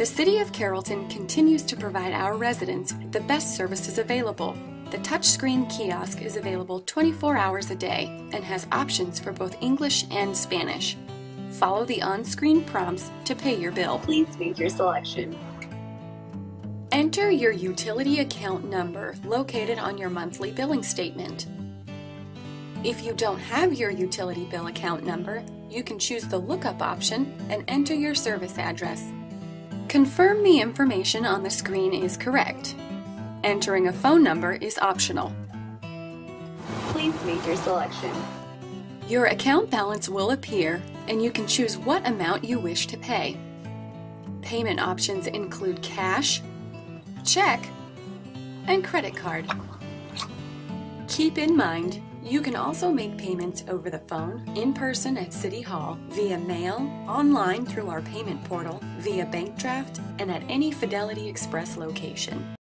The City of Carrollton continues to provide our residents with the best services available. The touchscreen kiosk is available 24 hours a day and has options for both English and Spanish. Follow the on screen prompts to pay your bill. Please make your selection. Enter your utility account number located on your monthly billing statement. If you don't have your utility bill account number, you can choose the lookup option and enter your service address. Confirm the information on the screen is correct. Entering a phone number is optional. Please make your selection. Your account balance will appear and you can choose what amount you wish to pay. Payment options include cash, check, and credit card. Keep in mind, you can also make payments over the phone, in person at City Hall, via mail, online through our payment portal, via bank draft, and at any Fidelity Express location.